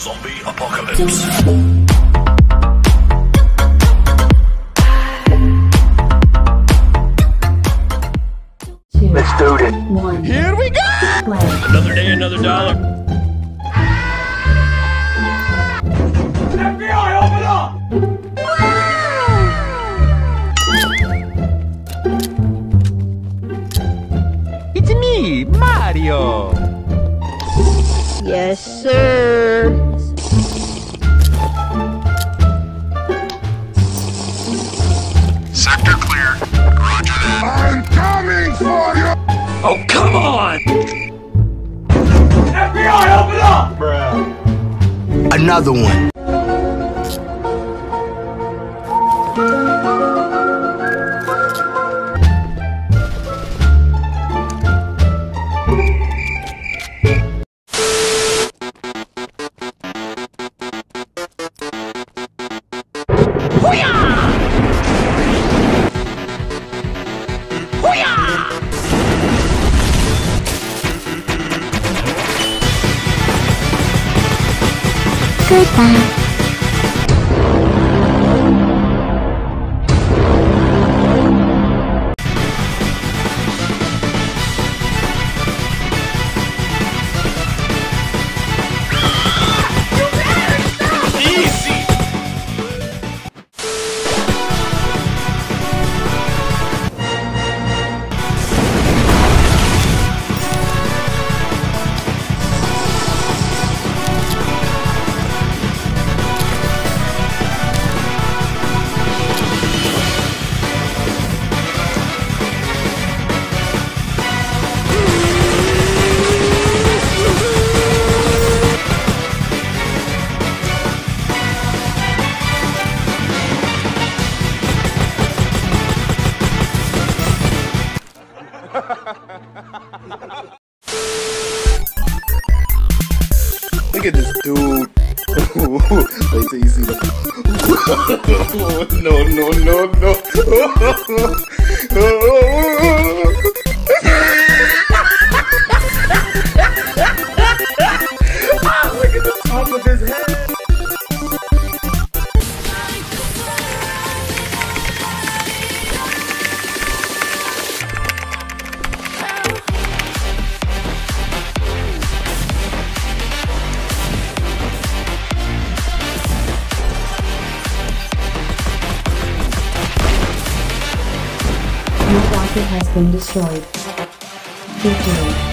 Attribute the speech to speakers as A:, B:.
A: Zombie apocalypse. Let's do it.
B: one.
C: Here we go! Another day, another dollar. It's me, Mario.
D: Yes, sir.
A: Sector clear. Roger that. I'm coming for you.
C: Oh, come on! FBI open up, bro.
A: Another one.
C: ほやほやクーパー
E: Look at this dude. Wait till you see the. no, no, no,
B: rocket has been destroyed. Victory.